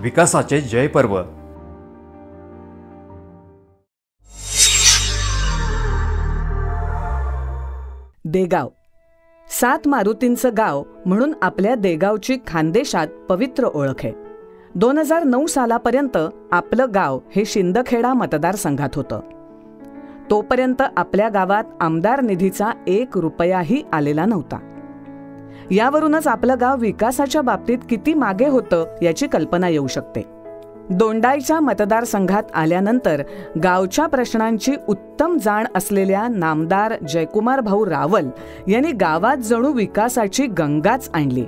विकासाचे जयपर्व. देगाव. सात मारुतींचं गाव म्हणून आपल्या देगावची खानदेशात पवित्र ओळख आहे. दोन हजार नऊ सालापर्यंत आपलं गाव हे शिंदखेडा मतदारसंघात होतं. तोपर्यंत आपल्या गावात आमदार निधीचा एक रुपयाही आलेला नव्हता. यावरूनच आपलं गाव विकासाच्या बाबतीत किती मागे होतं याची कल्पना येऊ शकते. दोंडाईच्या मतदारसंघात आल्यानंतर गावच्या प्रश्नांची उत्तम जाण असलेल्या नामदार जयकुमार भाऊ रावल यांनी गावात जणू विकासाची गंगाच आणली.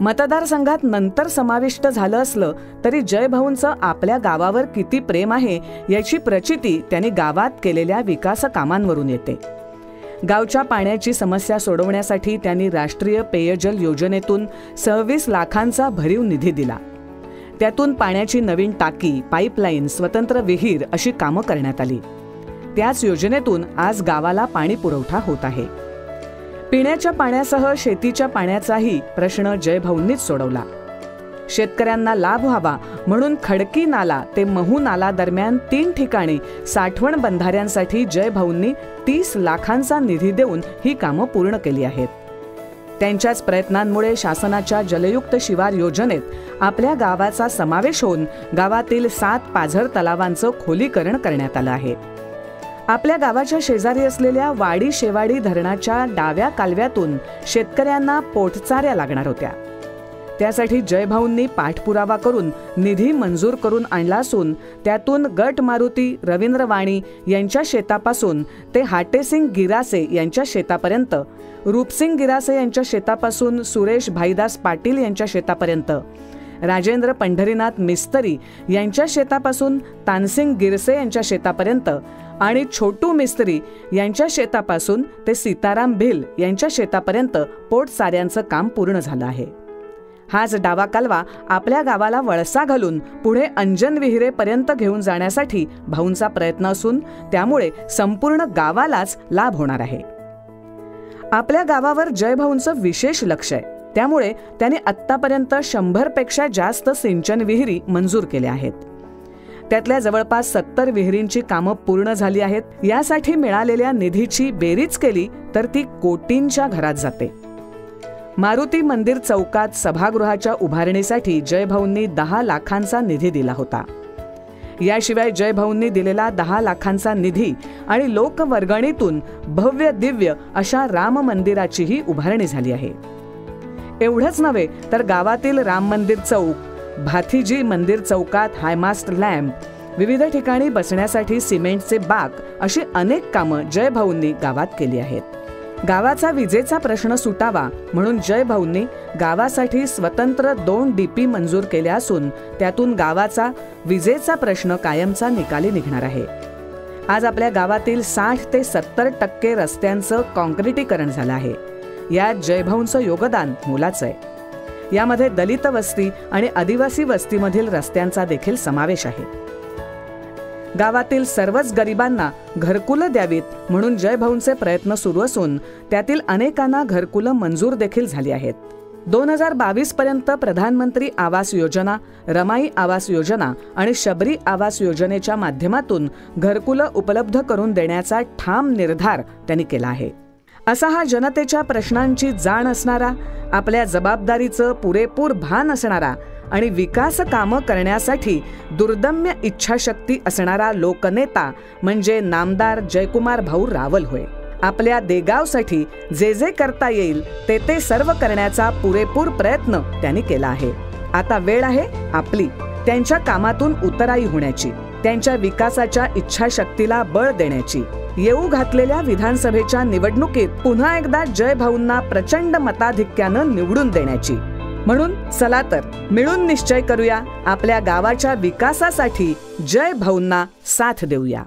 मतदारसंघात नंतर समाविष्ट झालं असलं तरी जयभाऊंचं आपल्या गावावर किती प्रेम आहे याची प्रचिती त्यांनी गावात केलेल्या विकास कामांवरून येते. गावच्या पाण्याची समस्या सोडवण्यासाठी त्यांनी राष्ट्रीय पेयजल योजनेतून सव्वीस लाखांचा भरीव निधी दिला. त्यातून पाण्याची नवीन टाकी पाईपलाईन स्वतंत्र विहीर अशी कामं करण्यात आली. त्याच योजनेतून आज गावाला पाणी पुरवठा होत आहे. पिण्याच्या पाण्यासह शेतीच्या पाण्याचाही प्रश्न जयभाऊंनीच सोडवला. शेतकऱ्यांना लाभ व्हावा म्हणून खडकी नाला ते महू नाला दरम्यान तीन ठिकाणी साठवण बंधाऱ्यांसाठी जयभाऊंनी तीस लाखांचा निधी देऊन ही कामं पूर्ण केली आहेत. त्यांच्याच प्रयत्नांमुळे शासनाच्या जलयुक्त शिवार योजनेत आपल्या गावाचा समावेश होऊन गावातील सात पाझर तलावांचं खोलीकरण करण्यात आलं आहे. आपल्या गावाच्या शेजारी असलेल्या वाडी शेवाडी धरणाच्या डाव्या कालव्यातून शेतकऱ्यांना पोटचाऱ्या लागणार होत्या. त्यासाठी जयभाऊंनी पाठपुरावा करून निधी मंजूर करून आणला असून त्यातून गट मारुती रवींद्र वाणी यांच्या शेतापासून ते हाटेसिंग गिरासे यांच्या शेतापर्यंत रूपसिंग गिरासे यांच्या शेतापासून सुरेश भाईदास पाटील यांच्या शेतापर्यंत राजेंद्र पंढरीनाथ मिस्तरी यांच्या शेतापासून तानसिंग गिरसे यांच्या शेतापर्यंत आणि छोटू मिस्त्री यांच्या शेतापासून ते सीताराम भिल यांच्या शेतापर्यंत पोटसाऱ्यांचं काम पूर्ण झालं आहे. हाच डावा कालवा आपल्या गावाला वळसा घालून पुढे अंजन विहिरेपर्यंत घेऊन जाण्यासाठी भाऊंचा प्रयत्न असून त्यामुळे संपूर्ण गावालाच लाभ होणार आहे. आपल्या गावावर जयभाऊंचं विशेष लक्ष आहे. त्यामुळे त्यांनी आत्तापर्यंत शंभरपेक्षा जास्त सिंचन विहिरी मंजूर केल्या आहेत. त्यातल्या जवळपास सत्तर विहिरींची कामं पूर्ण झाली आहेत. यासाठी मिळालेल्या निधीची बेरीज केली तर ती कोटींच्या घरात जाते. मारुती मंदिर चौकात सभागृहाच्या उभारणीसाठी जयभाऊंनी दहा लाखांचा निधी दिला होता. याशिवाय जयभाऊंनी दिलेला दहा लाखांचा निधी आणि लोकवर्गणीतून भव्य दिव्य अशा राम मंदिराचीही उभारणी झाली आहे. एवढंच नव्हे तर गावातील राम मंदिर चौक भाथीजी मंदिर चौकात हायमास्ट लॅम्प विविध ठिकाणी बसण्यासाठी सिमेंटचे बाक अशी अनेक कामं जयभाऊंनी गावात केली आहेत. गावाचा विजेचा प्रश्न सुटावा म्हणून जयभाऊंनी गावासाठी स्वतंत्र दोन डीपी मंजूर केल्या असून त्यातून गावाचा विजेचा प्रश्न कायमचा निकाली निघणार आहे. आज आपल्या गावातील साठ ते सत्तर टक्के रस्त्यांचं कॉन्क्रिटीकरण झालं आहे. यात जयभाऊंचं योगदान मोलाचं आहे. यामध्ये दलित वस्ती आणि आदिवासी वस्तीमधील रस्त्यांचा देखील समावेश आहे. गावातील सर्वच गरिबांना घरकुलं द्यावीत म्हणून जयभाऊंचे प्रयत्न सुरू असून त्यातील अनेकांना घरकुलं मंजूर देखील झाली आहेत. दोन हजार बावीस पर्यंत प्रधानमंत्री आवास योजना रमाई आवास योजना आणि शबरी आवास योजनेच्या माध्यमातून घरकुलं उपलब्ध करून देण्याचा ठाम निर्धार त्यांनी केला आहे. असा हा जनतेच्या प्रश्नांची जाण असणारा आपल्या जबाबदारीचं पुरेपूर भान असणारा आणि विकास कामं करण्यासाठी दुर्दम्य इच्छाशक्ती असणारा लोकनेता म्हणजे नामदार जयकुमार भाऊ रावल होय. आपल्या देगावसाठी जे जे करता येईल ते ते सर्व करण्याचा पुरेपूर प्रयत्न त्यांनी केला आहे. आता वेळ आहे आपली त्यांच्या कामातून उतराई होण्याची त्यांच्या विकासाच्या इच्छाशक्तीला बळ देण्याची. येऊ घातलेल्या विधानसभेच्या निवडणुकीत पुन्हा एकदा जय भाऊंना प्रचंड मताधिक्यानं निवडून देण्याची. म्हणून चला तर मिळून निश्चय करूया आपल्या गावाच्या विकासासाठी जय भाऊंना साथ देऊया.